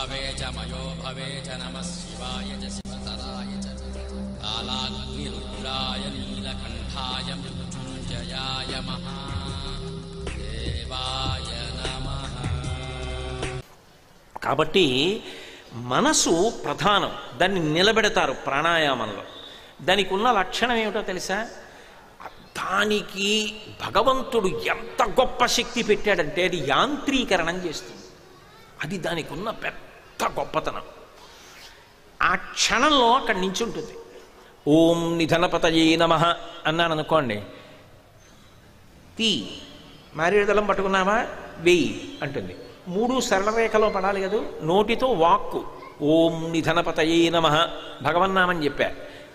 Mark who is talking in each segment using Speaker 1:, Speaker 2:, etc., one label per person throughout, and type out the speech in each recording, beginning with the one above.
Speaker 1: भवे च मयो भवे च नमः शिवाय च शिवतराय च कालाग्निरुद्राय नीलकण्ठाय मृत्युञ्जयाय महादेवाय नमः
Speaker 2: కాబట్టి మనసు ప్రధానం దాన్ని నిలబెడతారు ప్రాణాయామంలో దానికి ఉన్న లక్షణం ఏమిటో తెలుసా దానికి భగవంతుడు ఎంత గొప్ప శక్తి పెట్టాడంటే అది యాంత్రీకరణం చేస్తుంది అది దానికి ఉన్న పెద్ద గొప్పతనం. ఆ క్షణంలో అక్కడి నుంచి ఉంటుంది ఓం నిధనపతయే నమ అన్నాను అనుకోండి. తీ మారేడుదలం పట్టుకున్నామా? వెయ్యి అంటుంది. మూడు సరళ రేఖలో పడాలి కదా? నోటితో వాక్కు. ఓం నిధనపతయే నమ. భగవన్నామని చెప్పా.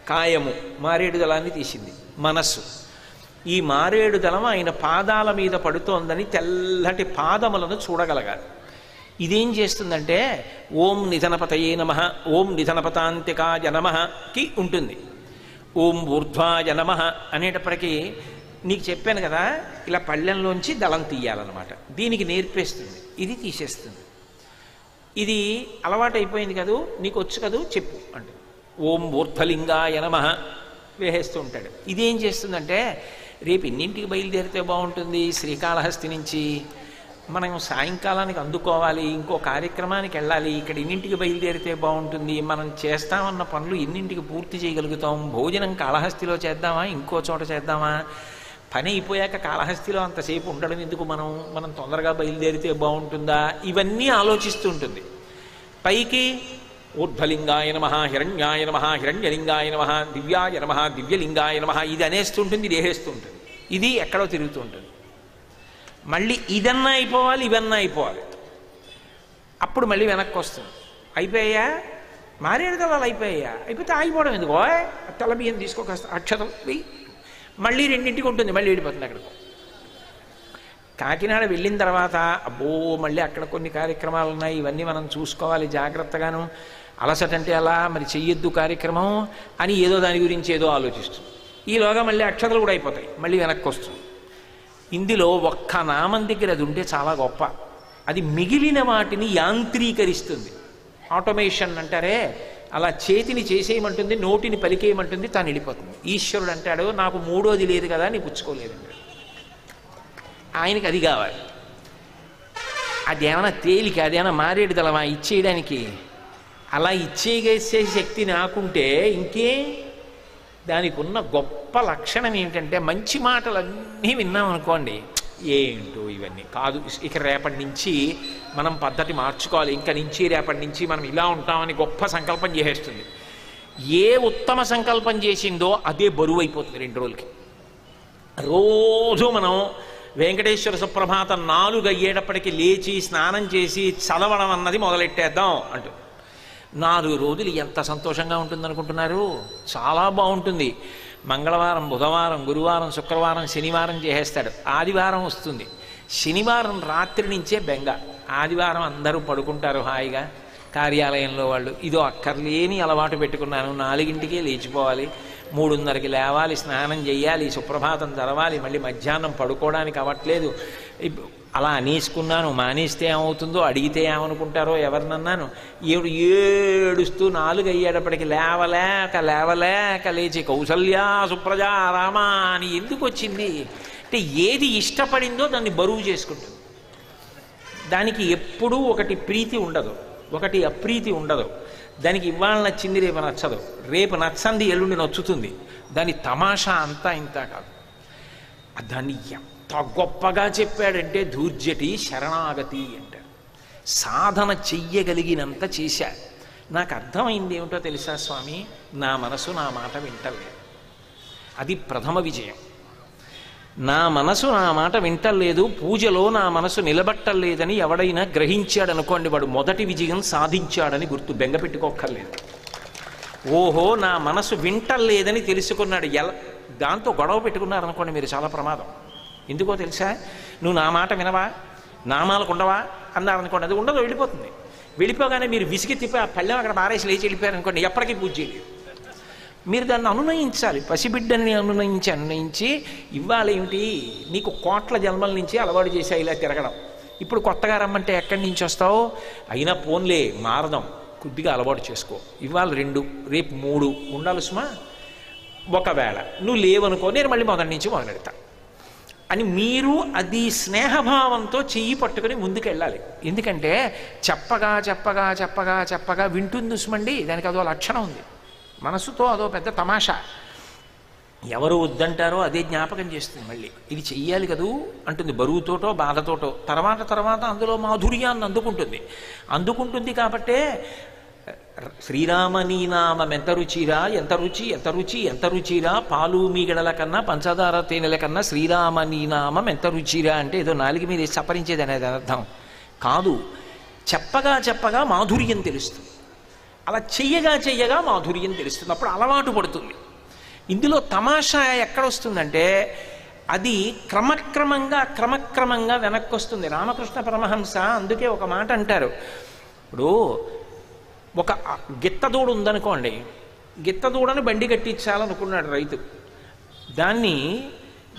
Speaker 2: కాయము మారేడు దళాన్ని తీసింది. మనస్సు. ఈ మారేడు దళం ఆయన పాదాల మీద పడుతోందని తెల్లటి పాదములను చూడగలగాలి. ఇదేం చేస్తుందంటే ఓం నిధనపతయే నమ ఓం నిధనపతాంతికాయ నమకి ఉంటుంది. ఓం ఊర్ధ్వాయ నమ అనేటప్పటికీ నీకు చెప్పాను కదా ఇలా పళ్ళెంలోంచి దళం తీయాలన్నమాట. దీనికి నేర్పేస్తుంది ఇది తీసేస్తుంది. ఇది అలవాటు అయిపోయింది కదూ నీకు వచ్చు కదూ చెప్పు అంటే ఓం ఊర్ధ్వలింగాయ నమ వేసేస్తూ ఉంటాడు. ఇదేం చేస్తుందంటే రేపు ఎన్నింటికి బయలుదేరితే బాగుంటుంది శ్రీకాళహస్తి నుంచి మనం సాయంకాలానికి అందుకోవాలి ఇంకో కార్యక్రమానికి వెళ్ళాలి ఇక్కడ ఇన్నింటికి బయలుదేరితే బాగుంటుంది మనం చేస్తామన్న పనులు ఎన్నింటికి పూర్తి చేయగలుగుతాం భోజనం కాళహస్తిలో చేద్దామా ఇంకో చోట చేద్దామా? పని అయిపోయాక కాళహస్తిలో అంతసేపు ఉండడం ఎందుకు మనం మనం తొందరగా బయలుదేరితే బాగుంటుందా? ఇవన్నీ ఆలోచిస్తూ ఉంటుంది. పైకి ఊర్ధ్వలింగాయ నమ హిరణ్యాయ నమ హిరణ్యలింగాయ నమ దివ్యాయ నమ దివ్యలింగాయ నమ ఇది అనేస్తుంటుంది దేహేస్తుంటుంది. ఇది ఎక్కడో తిరుగుతూ ఉంటుంది. మళ్ళీ ఇదన్నా అయిపోవాలి ఇవన్నా అయిపోవాలి. అప్పుడు మళ్ళీ వెనక్కి వస్తుంది. అయిపోయా మారేడు దళాలు అయిపోయా అయిపోతే ఆగిపోవడం ఎందుకో? తల బియ్యం తీసుకోక అక్షతం మళ్ళీ రెండింటికి ఉంటుంది మళ్ళీ వెళ్ళిపోతుంది అక్కడికి. కాకినాడ వెళ్ళిన తర్వాత అబ్బో మళ్ళీ అక్కడ కొన్ని కార్యక్రమాలు ఉన్నాయి ఇవన్నీ మనం చూసుకోవాలి జాగ్రత్తగాను. అలసట అంటే అలా మరి చెయ్యొద్దు కార్యక్రమం అని ఏదో దాని గురించి ఏదో ఆలోచిస్తుంది. ఈలోగా మళ్ళీ అక్షతలు కూడా అయిపోతాయి మళ్ళీ వెనక్కి వస్తుంది. ఇందులో ఒక్క నామం దగ్గర అది ఉంటే చాలా గొప్ప. అది మిగిలిన వాటిని యాంత్రీకరిస్తుంది. ఆటోమేషన్ అంటారే అలా చేతిని చేసేయమంటుంది నోటిని పలికేయమంటుంది తాను వెళ్ళిపోతుంది. ఈశ్వరుడు అంటాడు నాకు మూడోది లేదు కదా నీ పుచ్చుకోలేదండి ఆయనకి అది కావాలి. అదేమైనా తేలిక అదేమైనా మారేడుదలమా ఇచ్చేయడానికి? అలా ఇచ్చేసే శక్తి నాకుంటే ఇంకే? దానికి ఉన్న గొప్ప లక్షణం ఏంటంటే మంచి మాటలన్నీ విన్నాం అనుకోండి ఏంటో ఇవన్నీ. కాదు ఇక రేపటి నుంచి మనం పద్ధతి మార్చుకోవాలి. ఇంకా నుంచి రేపటి నుంచి మనం ఇలా ఉంటామని గొప్ప సంకల్పం చేసేస్తుంది. ఏ ఉత్తమ సంకల్పం చేసిందో అదే బరువు అయిపోతుంది రెండు రోజులకి. రోజు మనం వెంకటేశ్వర సుప్రభాతం నాలుగు అయ్యేటప్పటికి లేచి స్నానం చేసి చదవడం అన్నది మొదలెట్టేద్దాం అంటూ. నాలుగు రోజులు ఎంత సంతోషంగా ఉంటుందనుకుంటున్నారు? చాలా బాగుంటుంది. మంగళవారం బుధవారం గురువారం శుక్రవారం శనివారం చేసేస్తాడు. ఆదివారం వస్తుంది. శనివారం రాత్రి నుంచే బెంగ. ఆదివారం అందరూ పడుకుంటారు హాయిగా. కార్యాలయంలో వాళ్ళు. ఇదో అక్కర్లేని అలవాటు పెట్టుకున్నాను. నాలుగింటికే లేచిపోవాలి. మూడున్నరకి లేవాలి స్నానం చేయాలి సుప్రభాతం చదవాలి మళ్ళీ మధ్యాహ్నం పడుకోవడానికి అవ్వట్లేదు. అలా అనేసుకున్నాను మానేస్తే ఏమవుతుందో అడిగితే ఏమనుకుంటారో ఎవరినన్నాను. ఏడు ఏడుస్తూ నాలుగు అయ్యేటప్పటికి లేవలేక లేవలేక లేచి కౌసల్యా సుప్రజా రామ అని ఎందుకు వచ్చింది? అంటే ఏది ఇష్టపడిందో దాన్ని బరువు చేసుకుంటుంది. దానికి ఎప్పుడూ ఒకటి ప్రీతి ఉండదు. ఒకటి అప్రీతి ఉండదు. దానికి ఇవాళ నచ్చింది రేపు నచ్చదు. రేపు నచ్చంది ఎల్లుండి నచ్చుతుంది. దాని తమాషా అంతా ఇంత కాదు. దాన్ని దాన్ని ఎంత గొప్పగా చెప్పాడంటే ధూర్జటి శరణాగతి అంటాడు. సాధన చెయ్యగలిగినంత చేశా. నాకు అర్థమైంది ఏమిటో తెలుసా స్వామి? నా మనసు నా మాట వింటలేదు. అది ప్రథమ విజయం. నా మనసు నా మాట వింటలేదు పూజలో నా మనసు నిలబట్టలేదని ఎవడైనా గ్రహించాడనుకోండి వాడు మొదటి విజయం సాధించాడని గుర్తు బెంగ పెట్టుకోక్కర్లేదు. ఓహో నా మనసు వింటలేదని తెలుసుకున్నాడు. ఎలా దాంతో గొడవ పెట్టుకున్నారనుకోండి మీరు చాలా ప్రమాదం. ఎందుకో తెలుసా? నువ్వు నా మాట వినవా? నామాలకు ఉండవా? అన్నారనుకోండి అది ఉండదు వెళ్ళిపోతుంది. వెళ్ళిపోగానే మీరు విసిగి తిప్పి ఆ పళ్ళెం అక్కడ మారేసి లేచి వెళ్ళిపోయారనుకోండి ఎప్పటికీ పూజ చేయలేదు. మీరు దాన్ని అనునయించాలి. పసిబిడ్డని అనునయించి అనునయించి ఇవాళ ఏమిటి? నీకు కోట్ల జన్మల నుంచి అలవాటు చేసా ఇలా తిరగడం. ఇప్పుడు కొత్తగా రమ్మంటే ఎక్కడి నుంచి వస్తావు? అయినా పోన్లే మారదాం. కొద్దిగా అలవాటు చేసుకో. ఇవాళ రెండు రేపు మూడు. ఉండాలి సుమా? ఒకవేళ. నువ్వు లేవనుకో నేను మళ్ళీ మొదటి నుంచి మొదలెడతాను అని మీరు అది స్నేహభావంతో చెయ్యి పట్టుకుని ముందుకెళ్ళాలి. ఎందుకంటే చెప్పగా చెప్పగా చెప్పగా చెప్పగా వింటుంది ఉస్మండి దానికి అదో లక్షణం ఉంది. మనసుతో అదో పెద్ద తమాషా. ఎవరు వద్దంటారో అదే జ్ఞాపకం చేస్తుంది మళ్ళీ. ఇది చెయ్యాలి కదూ అంటుంది బరువుతోటో బాధతోటో. తర్వాత తర్వాత అందులో మాధుర్యాన్ని అందుకుంటుంది. అందుకుంటుంది కాబట్టే శ్రీరామ ఎంత రుచిరా ఎంత రుచి ఎంత రుచి ఎంత రుచిరా? పాలు మీగడల కన్నా పంచదార తేనెల కన్నా శ్రీరామనీనామం నామం ఎంత రుచిరా అంటే ఏదో నాలుగు మీద చప్పరించేది అనేది అర్థం. కాదు చెప్పగా చెప్పగా మాధుర్యం తెలుస్తుంది. అలా చెయ్యగా చెయ్యగా మాధుర్యం తెలుస్తుంది. అప్పుడు అలవాటు పడుతుంది. ఇందులో తమాషా ఎక్కడొస్తుందంటే అది క్రమక్రమంగా క్రమక్రమంగా వెనక్కి వస్తుంది రామకృష్ణ పరమహంస అందుకే ఒక మాట అంటారు. ఇప్పుడు ఒక గిత్తదూడ ఉందనుకోండి గిత్తదూడని బండి కట్టించాలనుకున్నాడు రైతు. దాన్ని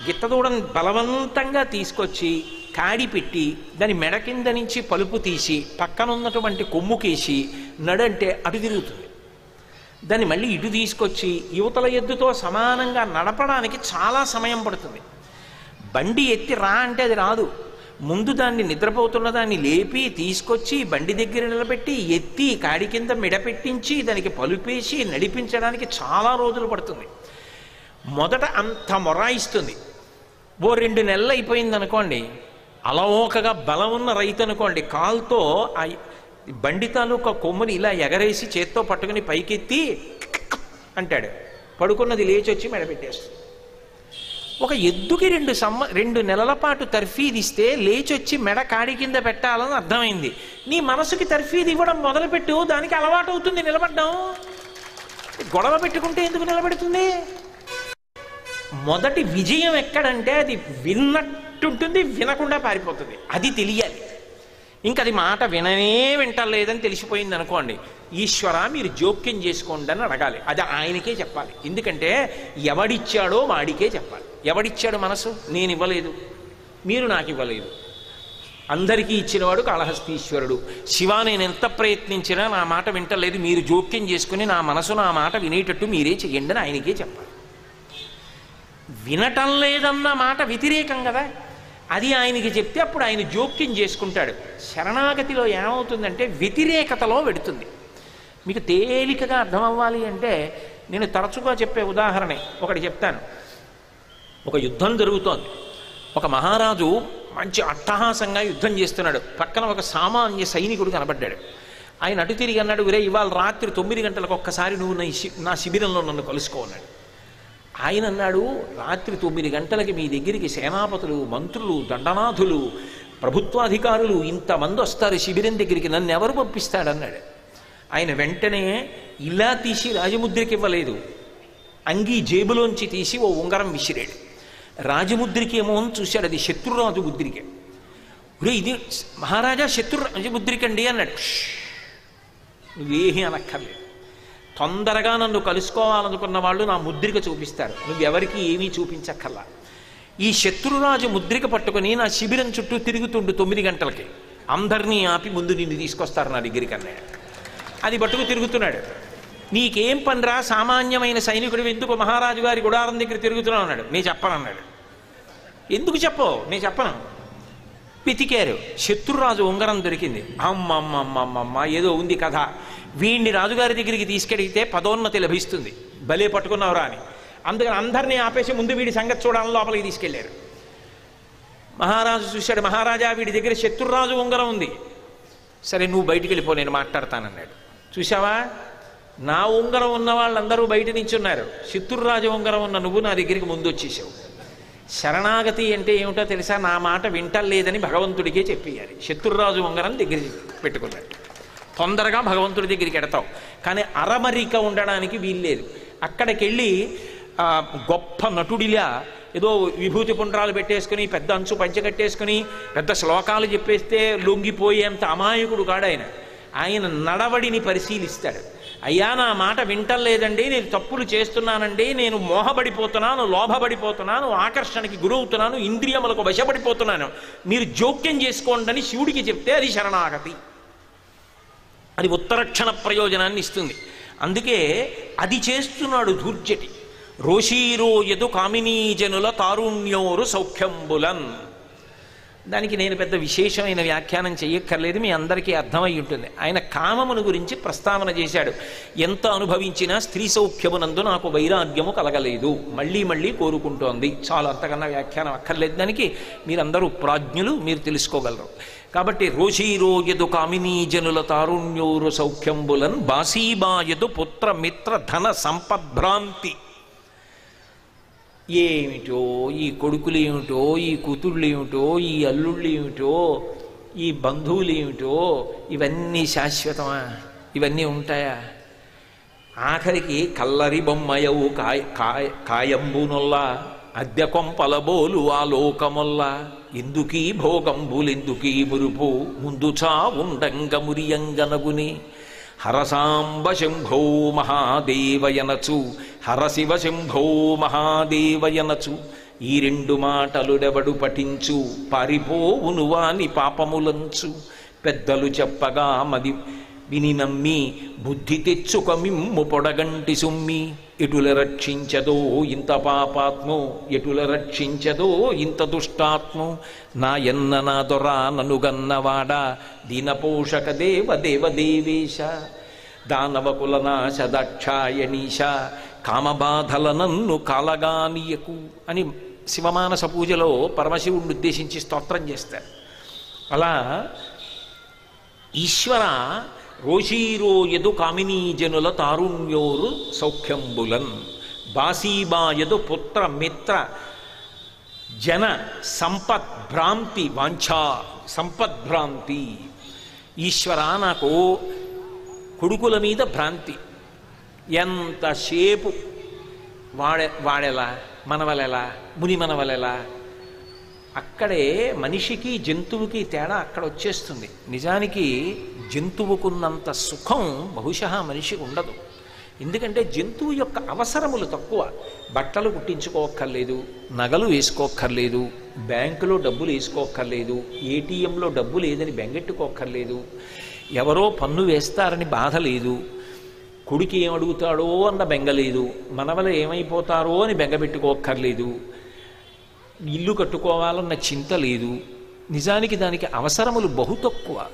Speaker 2: గిత్తదూడని బలవంతంగా తీసుకొచ్చి కాడి పెట్టి దాని మెడ కింద నుంచి పలుపు తీసి పక్కన ఉన్నటువంటి కొమ్ముకేసి నడంటే అటు తిరుగుతుంది. దాన్ని మళ్ళీ ఇటు తీసుకొచ్చి యువతల ఎద్దుతో సమానంగా నడపడానికి చాలా సమయం పడుతుంది. బండి ఎత్తి రా అంటే అది రాదు. ముందు దాన్ని నిద్రపోతున్న దాన్ని లేపి తీసుకొచ్చి బండి దగ్గర నిలబెట్టి ఎత్తి కాడి కింద మిడపెట్టించి దానికి పలుపేసి నడిపించడానికి చాలా రోజులు పడుతుంది. మొదట అంత మొరాయిస్తుంది ఓ రెండు నెలలు అయిపోయింది అనుకోండి అలవోకగా బలం ఉన్న రైతు అనుకోండి కాల్తో ఆ బండి తాలూకా కొమ్ముని ఇలా ఎగరేసి చేత్తో పట్టుకుని పైకెత్తి అంటాడు. పడుకున్నది లేచి వచ్చి మెడపెట్టేస్తుంది ఒక ఎద్దుకి రెండు సమ్మ రెండు నెలల పాటు తర్ఫీది ఇస్తే లేచొచ్చి మెడ కాడి కింద పెట్టాలని అర్థమైంది. నీ మనసుకి తర్ఫీది ఇవ్వడం మొదలుపెట్టు దానికి అలవాటు అవుతుంది నిలబడ్డం. గొడవ పెట్టుకుంటే ఎందుకు నిలబెడుతుంది? మొదటి విజయం ఎక్కడంటే అది విన్నట్టుంటుంది వినకుండా పారిపోతుంది. అది తెలియాలి. ఇంకా అది మాట విననే వింటలేదని తెలిసిపోయింది అనుకోండి. ఈశ్వర మీరు జోక్యం చేసుకోండి అని అడగాలి. అది ఆయనకే చెప్పాలి. ఎందుకంటే ఎవడిచ్చాడో వాడికే చెప్పాలి. ఎవడిచ్చాడు మనసు? నేను ఇవ్వలేదు మీరు నాకు ఇవ్వలేదు అందరికీ ఇచ్చినవాడు కాళహస్తీశ్వరుడు. శివ నేను ఎంత ప్రయత్నించినా నా మాట వింటలేదు. మీరు జోక్యం చేసుకుని నా మనసు నా మాట వినేటట్టు మీరే చెయ్యండి అని ఆయనకే చెప్పాలి. వినటం లేదన్న మాట వ్యతిరేకం కదా? అది ఆయనకి చెప్తే అప్పుడు ఆయన జోక్యం చేసుకుంటాడు. శరణాగతిలో ఏమవుతుందంటే వ్యతిరేకతలో వెడుతుంది. మీకు తేలికగా అర్థం అవ్వాలి అంటే నేను తరచుగా చెప్పే ఉదాహరణే. ఒకటి చెప్తాను. ఒక యుద్ధం జరుగుతోంది. ఒక మహారాజు మంచి అట్టహాసంగా యుద్ధం చేస్తున్నాడు. పక్కన ఒక సామాన్య సైనికుడు కనబడ్డాడు. ఆయన అటు తిరిగి అన్నాడు విరే ఇవాళ రాత్రి తొమ్మిది గంటలకు ఒక్కసారి నువ్వు నా నా శిబిరంలో నన్ను కలుసుకో అన్నాడు. ఆయన అన్నాడు రాత్రి తొమ్మిది గంటలకి మీ దగ్గరికి సేనాపతులు మంత్రులు దండనాథులు ప్రభుత్వాధికారులు ఇంతమంది వస్తారు శిబిరం దగ్గరికి నన్ను ఎవరు పంపిస్తాడన్నాడు ఆయన వెంటనే ఇలా తీసి రాజముద్రకి ఇవ్వలేదు అంగీ జేబులోంచి తీసి ఓ ఉంగరం విసిరాడు. రాజముద్రికి ఏమో అని చూశాడు. అది శత్రురాజు ముద్రికే. ఒరే ఇది మహారాజా శత్రు రాజముద్రికండి అన్నాడు. నువ్వేమీ అనక్కర్లేదు. తొందరగా నన్ను కలుసుకోవాలనుకున్న వాళ్ళు నా ముద్రిక చూపిస్తారు. నువ్వెవరికి ఏమీ చూపించక్కర్లా. ఈ శత్రురాజు ముద్రిక పట్టుకుని నా శిబిరం చుట్టూ తిరుగుతుండు తొమ్మిది గంటలకి. అందరినీ ఆపి ముందు నిన్ను తీసుకొస్తారు నా దగ్గరికి అన్నాడు అది పట్టుకు తిరుగుతున్నాడు. నీకేం పనిరా? సామాన్యమైన సైనికుడు ఎందుకు మహారాజు గారి గుడారం దగ్గర తిరుగుతున్నావు అన్నాడు. నేను చెప్పను అన్నాడు ఎందుకు చెప్పవు? నేను చెప్పను. వెతికారు శత్రురాజు ఉంగరం దొరికింది. అమ్మమ్మమ్మమ్మమ్మ ఏదో ఉంది కథ. వీడిని రాజుగారి దగ్గరికి తీసుకెడిగితే పదోన్నతి లభిస్తుంది. భలే పట్టుకున్నావురా అని. అందుకని అందరినీ ఆపేసి ముందు వీడి సంగతి చూడాలని లోపలికి తీసుకెళ్ళారు. మహారాజు చూశాడు మహారాజా వీడి దగ్గర శత్రురాజు ఉంగరం ఉంది. సరే నువ్వు బయటికి వెళ్ళిపో నేను మాట్లాడతానన్నాడు. చూసావా నా ఉంగరం ఉన్న వాళ్ళందరూ బయట నుంచి ఉన్నారు ఉంగరం ఉన్న నువ్వు నా దగ్గరికి ముందు వచ్చేసావు శరణాగతి అంటే ఏమిటో తెలుసా? నా మాట వింటలేదని భగవంతుడికే చెప్పేయాలి. శత్రురాజు ఉంగరం దగ్గర పెట్టుకున్నాడు తొందరగా భగవంతుడి దగ్గరికి ఎడతావు. కానీ అరమరిక ఉండడానికి వీల్లేదు. అక్కడికి వెళ్ళి గొప్ప నటుడిలా ఏదో విభూతి పుండ్రాలు పెట్టేసుకుని పెద్ద అంచు పంచగట్టేసుకుని పెద్ద శ్లోకాలు చెప్పేస్తే లొంగిపోయేంత అమాయకుడు కాడు ఆయన ఆయన నడవడిని పరిశీలిస్తాడు. అయ్యా నా మాట వింటలేదండి నేను తప్పులు చేస్తున్నానండి నేను మోహపడిపోతున్నాను లోభపడిపోతున్నాను ఆకర్షణకి గురవుతున్నాను ఇంద్రియములకు వశపడిపోతున్నాను. మీరు జోక్యం చేసుకోండి అని శివుడికి చెప్తే అది శరణాగతి. అది ఉత్తరక్షణ ప్రయోజనాన్ని ఇస్తుంది. అందుకే అది చేస్తున్నాడు ధూర్జటి. రోషీరోయదు కామినీజనుల తారుణ్యోరు సౌఖ్యంబులన్. దానికి నేను పెద్ద విశేషమైన వ్యాఖ్యానం చేయక్కర్లేదు మీ అందరికీ అర్థమై ఉంటుంది. ఆయన కామమును గురించి ప్రస్తావన చేశాడు. ఎంత అనుభవించినా స్త్రీ సౌఖ్యమునందు నాకు వైరాగ్యము కలగలేదు. మళ్ళీ మళ్ళీ కోరుకుంటోంది. చాలు అంతకన్నా వ్యాఖ్యానం అక్కర్లేదు. దానికి మీరందరూ ప్రాజ్ఞులు మీరు తెలుసుకోగలరు. కాబట్టి రోజీరోయదు కామినీ జనుల తారుణ్యోరు సౌఖ్యంబులన్ బాసీబాయదు పుత్ర మిత్ర ధన సంపద్భ్రాంతి. ఏమిటో ఈ కొడుకులు ఏమిటో ఈ కూతుళ్ళు ఏమిటో ఈ అల్లుళ్ళు ఏమిటో ఈ బంధువులు ఏమిటో ఇవన్నీ శాశ్వతమా? ఇవన్నీ ఉంటాయా? ఆఖరికి కల్లరి బొమ్మయవు కాయ కాయ కాయంబునొల్లా అద్దె కొంపలబోలు ఆ లోకమొల్ల. ఎందుకీ భోగంబులెందుకీ మురుపు? ముందు చావుండంగ మురియంగనగుని హరసాంబ శంభో మహాదేవయనచు. హరశివ శంభో మహాదేవయనచు. ఈ రెండు మాటలుడెవడు పఠించు? పారిపోవును వాని పాపములంచు. పెద్దలు చెప్పగా మది విని నమ్మి బుద్ధి తెచ్చుక మిమ్ము పొడగంటి సుమ్మి. ఎటుల రక్షించదో ఇంత పాపాత్మో ఎటుల రక్షించదో ఇంత దుష్టాత్మో? నా ఎన్న నా దొర ననుగన్నవాడ దీనపోషక దేవ దేవదేవేశ దానవకుల నాశ దక్షాయణీశ కామబాధల నన్ను కాలగానియకు అని శివమానస పూజలో పరమశివుణ్ణి ఉద్దేశించి స్తోత్రం చేస్తారు. అలా ఈశ్వర రోషీరోయదు కామినీజనుల తారుణ్యోరు సౌఖ్యంబులన్. బాసీబాయదు పుత్ర మిత్ర జన సంపత్ భ్రాంతి వాంఛా సంపద్భ్రాంతి ఈశ్వర నాకు కొడుకుల మీద భ్రాంతి. ఎంతసేపు వాడే వాడెలా మనవలెలా ముని మనవలెలా అక్కడే మనిషికి జంతువుకి తేడా అక్కడ వచ్చేస్తుంది. నిజానికి జంతువుకున్నంత సుఖం బహుశా మనిషికి ఉండదు. ఎందుకంటే జంతువు యొక్క అవసరములు తక్కువ. బట్టలు కుట్టించుకోక్కర్లేదు నగలు వేసుకోక్కర్లేదు బ్యాంకులో డబ్బులు వేసుకోక్కర్లేదు ఏటీఎంలో డబ్బు లేదని బెంగెట్టుకోక్కర్లేదు ఎవరో పన్ను వేస్తారని బాధ లేదు కొడుకు ఏమడుగుతాడో అన్న బెంగలేదు మనవలు ఏమైపోతారో అని బెంగపెట్టుకోక్కర్లేదు ఇల్లు కట్టుకోవాలన్న చింత లేదు. నిజానికి దానికి అవసరములు బహు తక్కువ.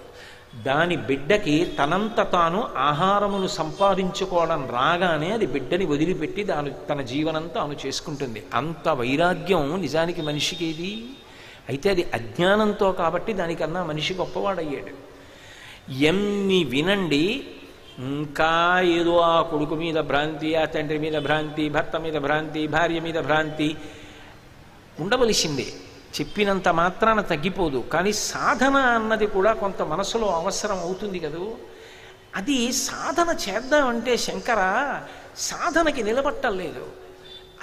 Speaker 2: దాని బిడ్డకి తనంత తాను ఆహారమును సంపాదించుకోవడం రాగానే అది బిడ్డని వదిలిపెట్టి దాని తన జీవనం తాను చేసుకుంటుంది. అంత వైరాగ్యం నిజానికి మనిషికి ఏది? అయితే అది అజ్ఞానంతో కాబట్టి దానికన్నా మనిషి గొప్పవాడయ్యాడు. ఎన్ని వినండి ఇంకా ఏదో ఆ కొడుకు మీద భ్రాంతి ఆ తండ్రి మీద భ్రాంతి భర్త మీద భ్రాంతి భార్య మీద భ్రాంతి ఉండవలసిందే. చెప్పినంత మాత్రాన తగ్గిపోదు. కానీ సాధన అన్నది కూడా కొంత మనసులో అవసరం అవుతుంది కదూ. అది సాధన చేద్దామంటే శంకర సాధనకి నిలబట్టలేదు.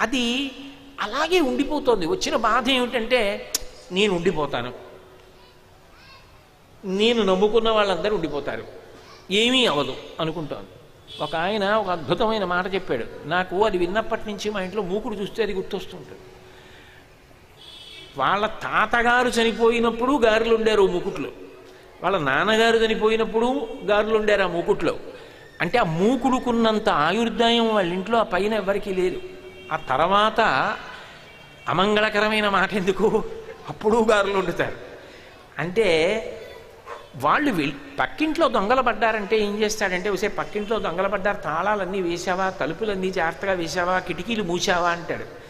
Speaker 2: అది అలాగే ఉండిపోతుంది. వచ్చిన బాధ ఏమిటంటే నేను ఉండిపోతాను. నేను నమ్ముకున్న వాళ్ళందరూ ఉండిపోతారు. ఏమీ అవదు అనుకుంటాను. ఒక ఆయన ఒక అద్భుతమైన మాట చెప్పాడు. నాకు అది విన్నప్పటి నుంచి మా ఇంట్లో మూకుడు చూస్తే అది గుర్తొస్తుంటుంది వాళ్ళ తాతగారు చనిపోయినప్పుడు గారెలు ఉండారు మూకుట్లో. వాళ్ళ నాన్నగారు చనిపోయినప్పుడు గారెలు ఉండారు ఆ మూకుట్లో. అంటే ఆ మూకుడుకున్నంత ఆయుర్దాయం వాళ్ళ ఇంట్లో ఆ పైన ఎవరికీ లేదు. ఆ తర్వాత అమంగళకరమైన మాట ఎందుకు? అప్పుడు గారెలు వండుతారు. అంటే వాళ్ళు వెళ్ళి పక్కింట్లో దొంగలు పడ్డారంటే ఏం చేస్తాడంటే ఒకసే పక్కింట్లో దొంగలు పడ్డారు తాళాలన్నీ వేసావా తలుపులన్నీ జాగ్రత్తగా వేసావా కిటికీలు మూసావా అంటాడు.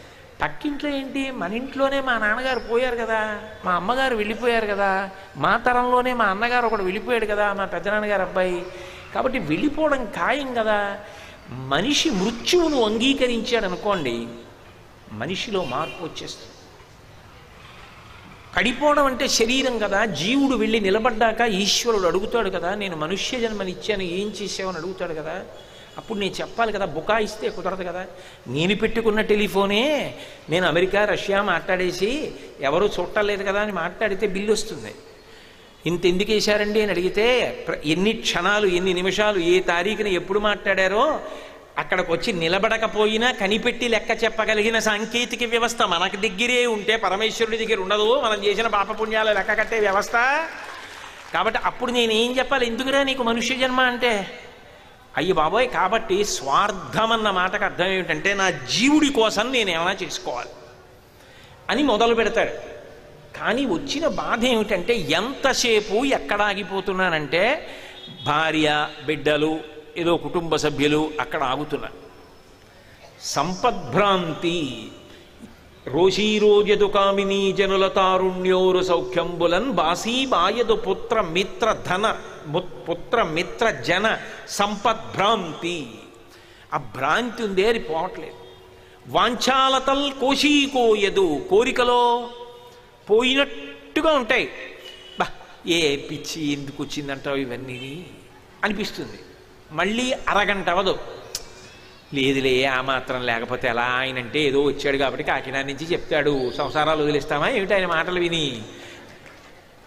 Speaker 2: పక్కింట్లో ఏంటి? మన ఇంట్లోనే మా నాన్నగారు పోయారు కదా. మా అమ్మగారు వెళ్ళిపోయారు కదా. మా తరంలోనే మా అన్నగారు ఒకడు వెళ్ళిపోయాడు కదా మా పెద్దనాన్నగారు అబ్బాయి. కాబట్టి వెళ్ళిపోవడం ఖాయం కదా. మనిషి మృత్యువును అంగీకరించాడు అనుకోండి మనిషిలో మార్పు వచ్చేస్తుంది. కడిపోవడం అంటే శరీరం కదా. జీవుడు వెళ్ళి నిలబడ్డాక ఈశ్వరుడు అడుగుతాడు కదా నేను మనుష్య జన్మనిచ్చాను ఏం చేసావని అడుగుతాడు కదా. అప్పుడు నేను చెప్పాలి కదా బుకా ఇస్తే కుదరదు కదా. నేను పెట్టుకున్న టెలిఫోనే నేను అమెరికా రష్యా మాట్లాడేసి ఎవరు చూడలేదు కదా అని మాట్లాడితే బిల్లు వస్తుంది. ఇంత ఎందుకు వేశారండి అని అడిగితే ప్ర- ఎన్ని క్షణాలు ఎన్ని నిమిషాలు ఏ తారీఖున ఎప్పుడు మాట్లాడారో అక్కడికి వచ్చి నిలబడకపోయినా కనిపెట్టి లెక్క చెప్పగలిగిన సాంకేతిక వ్యవస్థ మనకు దగ్గరే ఉంటే పరమేశ్వరుడి దగ్గర ఉండదు. మనం చేసిన పాపపుణ్యాల లెక్క కట్టే వ్యవస్థ. కాబట్టి అప్పుడు నేను ఏం చెప్పాలి? ఎందుకురా నీకు మనుష్య జన్మ అంటే? అయ్యి బాబోయ్ కాబట్టి స్వార్థం అన్న మాటకు అర్థం ఏమిటంటే నా జీవుడి కోసం నేను ఏమైనా చేసుకోవాలి అని మొదలు పెడతాడు. కానీ వచ్చిన బాధ ఏమిటంటే ఎంతసేపు ఎక్కడ ఆగిపోతున్నానంటే భార్య బిడ్డలు ఏదో కుటుంబ సభ్యులు అక్కడ ఆగుతున్నారు. సంపద్భ్రాంతి రోషీరోజదు కామినీ జనుల తారుణ్యోరు సౌఖ్యంబులన్ బాసీ బాయదు పుత్ర మిత్ర ధన పుత్ర మిత్ర జన సంపద్భ్రాంతి. ఆ భ్రాంతి ఉందే అది పోవట్లేదు. వాంఛాలతల్ కోశీకోయదు కోరికలో పోయినట్టుగా ఉంటాయి. బా ఏ పిచ్చి ఎందుకు వచ్చిందంటావు ఇవన్నీ అనిపిస్తుంది. మళ్ళీ అరగంట అవదు లేదులే ఆ మాత్రం లేకపోతే ఎలా? ఆయన అంటే ఏదో వచ్చాడు కాబట్టి కాకినాడ నుంచి చెప్తాడు సంసారాలు వదిలిస్తామా ఏమిటి ఆయన మాటలు విని?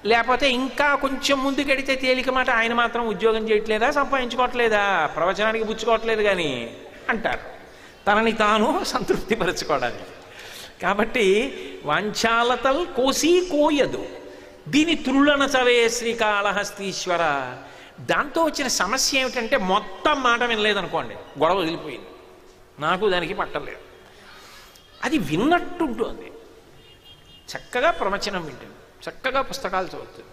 Speaker 2: లేకపోతే ఇంకా కొంచెం ముందుకెడితే తేలిక మాట ఆయన మాత్రం ఉద్యోగం చేయట్లేదా? సంపాదించుకోవట్లేదా? ప్రవచనానికి పుచ్చుకోవట్లేదు కానీ అంటారు. తనని తాను సంతృప్తిపరచుకోవడానికి. కాబట్టి వాంఛాలతల్ కోసి కోయదు. దీని త్రుళ్ళన చవే శ్రీకాళహస్తీశ్వర. దాంతో వచ్చిన సమస్య ఏమిటంటే మొత్తం మాట వినలేదనుకోండి గొడవ వదిలిపోయింది. నాకు దానికి పట్టలేదు అది విన్నట్టుంటుంది. చక్కగా ప్రవచనం వింటుంది. చక్కగా పుస్తకాలు చదువుతుంది.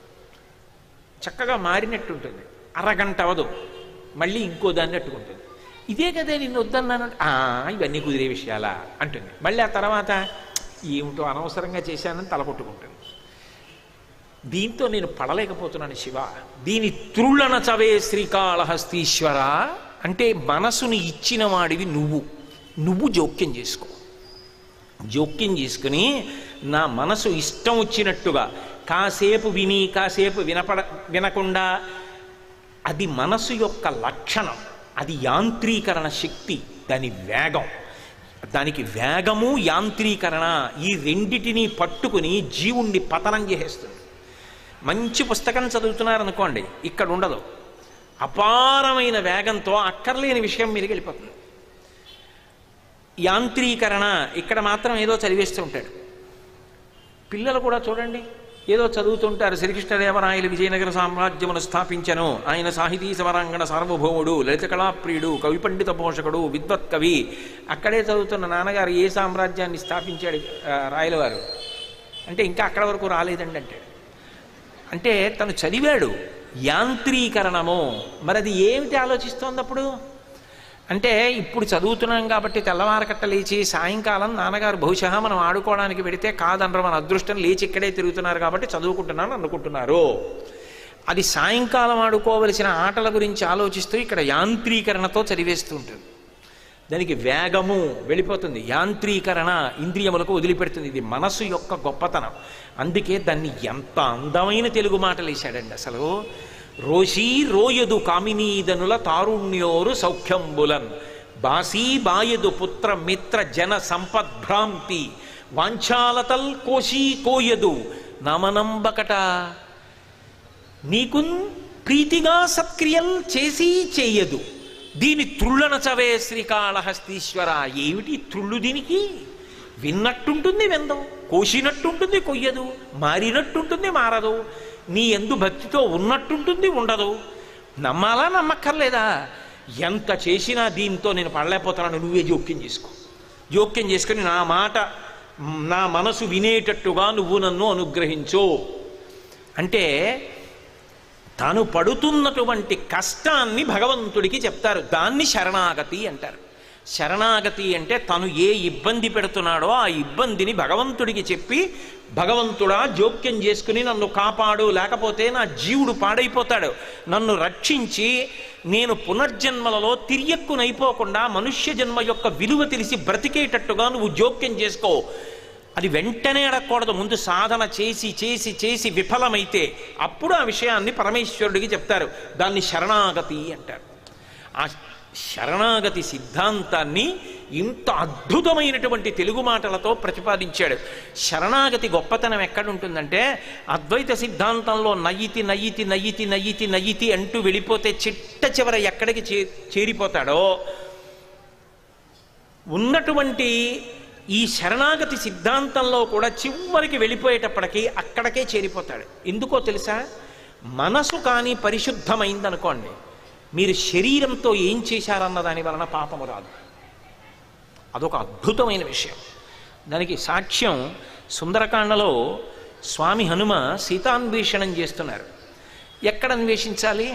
Speaker 2: చక్కగా మారినట్టుంటుంది. అరగంట అవదు. మళ్ళీ ఇంకో దాన్ని అట్టుకుంటుంది. ఇదే కదే నిన్ను వద్దన్నాను. "ఆ, ఇవన్నీ కుదిరే విషయాలా? అంటుంది. మళ్ళీ ఆ తర్వాత ఏమిటో అనవసరంగా చేశానని తలపొట్టుకుంటుంది దీంతో నేను పడలేకపోతున్నాను శివ. దీని త్రుళ్ళన చవే శ్రీకాళహస్తీశ్వర. అంటే మనసుని ఇచ్చిన వాడివి నువ్వు. నువ్వు జోక్యం చేసుకో. జోక్యం చేసుకుని నా మనసు ఇష్టం వచ్చినట్టుగా కాసేపు విని కాసేపు వినపడ వినకుండా అది మనసు యొక్క లక్షణం. అది యాంత్రీకరణ శక్తి దాని వేగం. దానికి వేగము యాంత్రీకరణ ఈ రెండిటినీ పట్టుకుని జీవుణ్ణి పతనం చేసేస్తుంది. మంచి పుస్తకం చదువుతున్నారనుకోండి ఇక్కడ ఉండదు. అపారమైన వేగంతో అక్కర్లేని విషయం మీదకి వెళ్ళిపోతుంది. యాంత్రీకరణ ఇక్కడ మాత్రం ఏదో చదివేస్తూ ఉంటాడు. పిల్లలు కూడా చూడండి ఏదో చదువుతుంటారు. శ్రీకృష్ణదేవరాయలు విజయనగర సామ్రాజ్యమును స్థాపించను. ఆయన సాహితీ సమరాంగణ సార్వభౌముడు లలిత కళాప్రియుడు కవి పండిత పోషకుడు విద్వత్ కవి. అక్కడే చదువుతున్న నాన్నగారు ఏ సామ్రాజ్యాన్ని స్థాపించాడు రాయలవారు? అంటే ఇంకా అక్కడ వరకు రాలేదండి అంటాడు. అంటే తను చదివాడు. యాంత్రీకరణము. మరి అది ఏమిటి ఆలోచిస్తోంది అప్పుడు అంటే ఇప్పుడు చదువుతున్నాం కాబట్టి తెల్లవారకట్ట లేచి సాయంకాలం నాన్నగారు బహుశా మనం ఆడుకోవడానికి పెడితే కాదనరు మన అదృష్టం లేచి ఇక్కడే తిరుగుతున్నారు కాబట్టి చదువుకుంటున్నాను అనుకుంటున్నారు. అది సాయంకాలం ఆడుకోవలసిన ఆటల గురించి ఆలోచిస్తూ ఇక్కడ యాంత్రీకరణతో చదివేస్తూ ఉంటుంది. దానికి వేగము వెళ్ళిపోతుంది. యాంత్రీకరణ ఇంద్రియములకు వదిలిపెడుతుంది. ఇది మనసు యొక్క గొప్పతనం. అందుకే దాన్ని ఎంత అందమైన తెలుగు మాటలు వేశాడండి అసలు. రోషీ రోయదు కామినీదనుల తారుణ్యోరు సౌఖ్యంబులన్. బాసీ బాయదు పుత్ర మిత్ర జన సంపద్భ్రాంతి వాంఛాలతల్ కోశీ కోయదు నమనంబకట. నీకున్ ప్రీతిగా సత్క్రియల్ చేసి చేయదు. దీని త్రుళ్ళన చవే శ్రీకాళహస్తీశ్వర ఏమిటి త్రుళ్ళు దీనికి? విన్నట్టుంటుంది విందం కోసినట్టుంటుంది కొయ్యదు మారినట్టుంటుంది మారదు నీ ఎందు భక్తితో ఉన్నట్టుంటుంది ఉండదు. నమ్మాలా నమ్మక్కర్లేదా? ఎంత చేసినా దీంతో నేను పడలేకపోతున్నాను నువ్వే జోక్యం చేసుకో. జోక్యం చేసుకుని నా మాట నా మనసు వినేటట్టుగా నువ్వు నన్ను అనుగ్రహించు. అంటే తాను పడుతున్నటువంటి కష్టాన్ని భగవంతుడికి చెప్తారు. దాన్ని శరణాగతి అంటారు. శరణాగతి అంటే తను ఏ ఇబ్బంది పెడుతున్నాడో ఆ ఇబ్బందిని భగవంతుడికి చెప్పి భగవంతుడా జోక్యం చేసుకుని నన్ను కాపాడు లేకపోతే నా జీవుడు పాడైపోతాడు. నన్ను రక్షించి నేను పునర్జన్మలలో తిరియక్కునైపోకుండా మనుష్య జన్మ యొక్క విలువ తెలిసి బ్రతికేటట్టుగా నువ్వు జోక్యం చేసుకో. అది వెంటనే అడగకూడదు. ముందు సాధన చేసి చేసి చేసి విఫలమైతే అప్పుడు ఆ విషయాన్ని పరమేశ్వరుడికి చెప్తారు. దాన్ని శరణాగతి అంటారు. ఆ శరణాగతి సిద్ధాంతాన్ని ఇంత అద్భుతమైనటువంటి తెలుగు మాటలతో ప్రతిపాదించాడు. శరణాగతి గొప్పతనం ఎక్కడుంటుందంటే అద్వైత సిద్ధాంతంలో నయ్యితి నయ్యితి నయ్యితి నయ్యితి నయ్యితి అంటూ వెళ్ళిపోతే చిట్ట చివర ఎక్కడికి చే చేరిపోతాడో ఉన్నటువంటి ఈ శరణాగతి సిద్ధాంతంలో కూడా చివరికి వెళ్ళిపోయేటప్పటికీ అక్కడికే చేరిపోతాడు. ఎందుకో తెలుసా? మనసు కానీ పరిశుద్ధమైందనుకోండి మీరు శరీరంతో ఏం చేశారన్న దాని వలన పాపము రాదు. అదొక అద్భుతమైన విషయం. దానికి సాక్ష్యం సుందరకాండలో స్వామి హనుమ సీతాన్వేషణం చేస్తున్నారు. ఎక్కడ అన్వేషించాలి?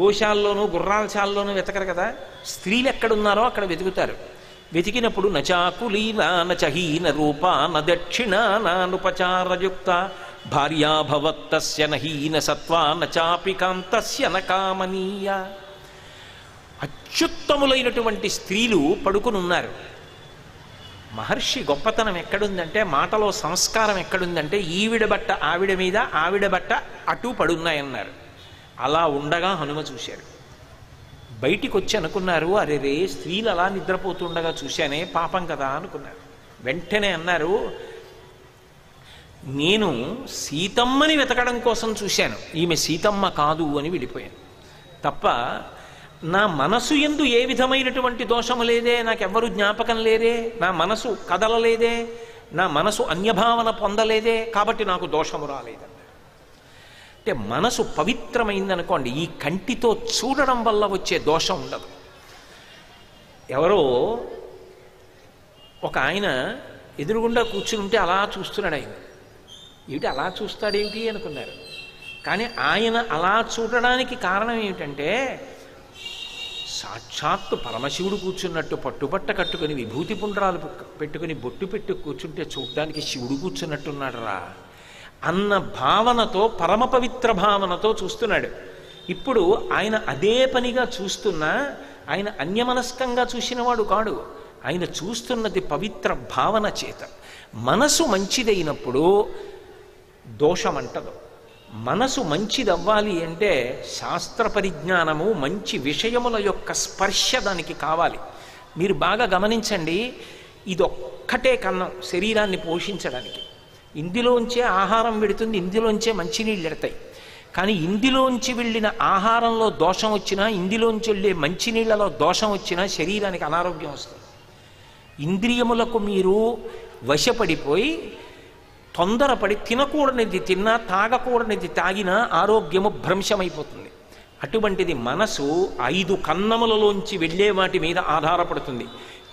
Speaker 2: గోశాల్లోనూ గుర్రాల చాల్లోనూ వెతకరు కదా? స్త్రీలు ఎక్కడున్నారో అక్కడ వెతుకుతారు. వెతికినప్పుడు నచాకులీన నచహీన రూప న దక్షిణ నానుపచారయుక్త భార్యాభవత్తస్య నహీన సత్వ నచాపి కాంతస్య న కామనీయ అత్యుత్తములైనటువంటి స్త్రీలు పడుకునున్నారు. మహర్షి గొప్పతనం ఎక్కడుందంటే మాటలో సంస్కారం ఎక్కడుందంటే ఈవిడ బట్ట ఆవిడ మీద ఆవిడ బట్ట అటు పడున్నాయన్నారు. అలా ఉండగా హనుమ చూశారు. బయటికి వచ్చి అనుకున్నారు అరే రే స్త్రీలు అలా నిద్రపోతుండగా చూశానే పాపం కదా అనుకున్నారు. వెంటనే అన్నారు నేను సీతమ్మని వెతకడం కోసం చూశాను. ఈమె సీతమ్మ కాదు అని వెళ్ళిపోయాను తప్ప నా మనసు ఎందు ఏ విధమైనటువంటి దోషము లేదే నాకెవ్వరు జ్ఞాపకం లేదే నా మనసు కదలలేదే నా మనసు అన్యభావన పొందలేదే కాబట్టి నాకు దోషము రాలేదు అంటే మనసు పవిత్రమైందనుకోండి ఈ కంటితో చూడడం వల్ల వచ్చే దోషం ఉండదు. ఎవరో ఒక ఆయన ఎదురుగుండా కూర్చుని ఉంటే అలా చూస్తున్నాడు ఆయన. ఏమిటి అలా చూస్తాడేమిటి అనుకున్నారు. కానీ ఆయన అలా చూడడానికి కారణం ఏమిటంటే సాక్షాత్తు పరమశివుడు కూర్చున్నట్టు పట్టుబట్ట కట్టుకుని విభూతి పుండ్రాలు పెట్టుకుని బొట్టు పెట్టు కూర్చుంటే చూడ్డానికి శివుడు కూర్చున్నట్టున్నాడు రా అన్న భావనతో పరమ పవిత్ర భావనతో చూస్తున్నాడు. ఇప్పుడు ఆయన అదే పనిగా చూస్తున్నా ఆయన అన్యమనస్కంగా చూసినవాడు కాడు. ఆయన చూస్తున్నది పవిత్ర భావన చేత. మనసు మంచిదైనప్పుడు దోషమంటదు. మనసు మంచిదవ్వాలి అంటే శాస్త్ర పరిజ్ఞానము మంచి విషయముల యొక్క స్పర్శ దానికి కావాలి. మీరు బాగా గమనించండి ఇదొక్కటే కన్నం శరీరాన్ని పోషించడానికి. ఇందులోంచే ఆహారం వెడుతుంది ఇందులోంచే మంచినీళ్ళు ఎడతాయి. కానీ ఇందులోంచి వెళ్ళిన ఆహారంలో దోషం వచ్చినా ఇందులోంచి వెళ్ళే మంచినీళ్ళలో దోషం వచ్చినా శరీరానికి అనారోగ్యం వస్తుంది. ఇంద్రియములకు మీరు వశపడిపోయి తొందరపడి తినకూడనిది తిన్నా తాగకూడనిది తాగినా ఆరోగ్యము భ్రంశమైపోతుంది. అటువంటిది మనసు ఐదు కన్నములలోంచి వెళ్ళే వాటి మీద ఆధారపడుతుంది.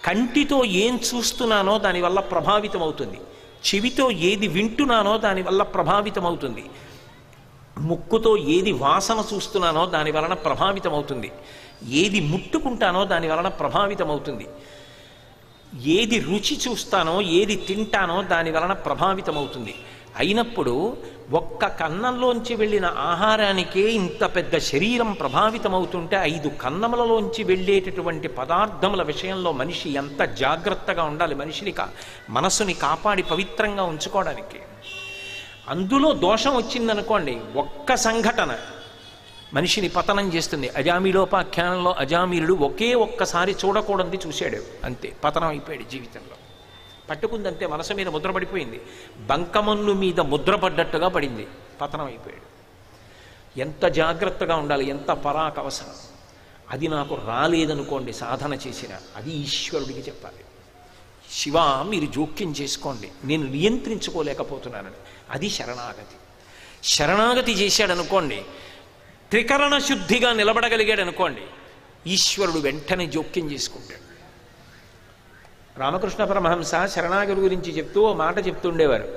Speaker 2: కంటితో ఏం చూస్తున్నానో దానివల్ల ప్రభావితం అవుతుంది చెవితో ఏది వింటున్నానో దానివల్ల ప్రభావితం అవుతుంది ముక్కుతో ఏది వాసన చూస్తున్నానో దాని వలన ప్రభావితం అవుతుంది ఏది ముట్టుకుంటానో దాని వలన ప్రభావితం అవుతుంది ఏది రుచి చూస్తానో ఏది తింటానో దాని వలన ప్రభావితం అవుతుంది అయినప్పుడు ఒక్క కన్నంలోంచి వెళ్ళిన ఆహారానికే ఇంత పెద్ద శరీరం ప్రభావితం అవుతుంటే ఐదు కన్నములలోంచి వెళ్ళేటటువంటి పదార్థముల విషయంలో మనిషి ఎంత జాగ్రత్తగా ఉండాలి? మనిషిని కా మనస్సుని కాపాడి పవిత్రంగా ఉంచుకోవడానికి. అందులో దోషం వచ్చిందనుకోండి ఒక్క సంఘటన మనిషిని పతనం చేస్తుంది. అజామీలోపాఖ్యానంలో అజామీరుడు ఒకే ఒక్కసారి చూడకూడదు చూశాడు. అంతే పతనం అయిపోయాడు జీవితంలో. పట్టుకుందంతే మనసు మీద ముద్రపడిపోయింది బంకమన్ను మీద ముద్రపడ్డట్టుగా పడింది. పతనం అయిపోయాడు. ఎంత జాగ్రత్తగా ఉండాలి ఎంత పరాక అవసరం అది నాకు రాలేదనుకోండి సాధన చేసిన. అది ఈశ్వరుడికి చెప్పాలి. శివ మీరు జోక్యం చేసుకోండి. నేను నియంత్రించుకోలేకపోతున్నానని. అది శరణాగతి. శరణాగతి చేశాడనుకోండి త్రికరణ శుద్ధిగా నిలబడగలిగాడనుకోండి ఈశ్వరుడు వెంటనే జోక్యం చేసుకుంటాడు. రామకృష్ణ పరమహంస శరణాగతి గురించి చెప్తూ ఓ మాట చెప్తుండేవారు.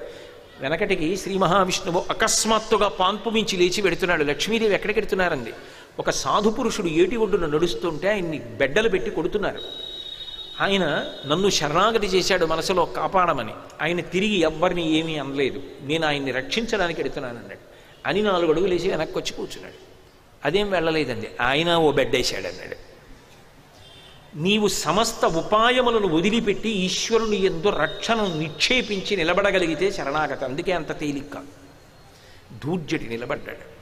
Speaker 2: వెనకటికి శ్రీ మహావిష్ణువు అకస్మాత్తుగా పాన్పు మించి లేచి పెడుతున్నాడు. లక్ష్మీదేవి ఎక్కడికి వెడుతున్నారండి? ఒక సాధు పురుషుడు ఏటి ఒడ్డున నడుస్తుంటే ఆయన్ని బెడ్డలు పెట్టి కొడుతున్నారు. ఆయన నన్ను శరణాగతి చేశాడు మనసులో కాపాడమని. ఆయన తిరిగి ఎవ్వరిని ఏమీ అనలేదు. నేను ఆయన్ని రక్షించడానికి ఎడుతున్నాను అన్నాడు అని నాలుగు అడుగులు వేసి వెనక్కి వచ్చి కూర్చున్నాడు. అదేం వెళ్ళలేదండి. ఆయన ఓ బెడ్డేశాడు అన్నాడు నీవు సమస్త ఉపాయములను వదిలిపెట్టి ఈశ్వరుని ఎందు రక్షణను నిక్షేపించి నిలబడగలిగితే శరణాగతి. అందుకే అంత తేలిక దూర్జటి నిలబడ్డాడు.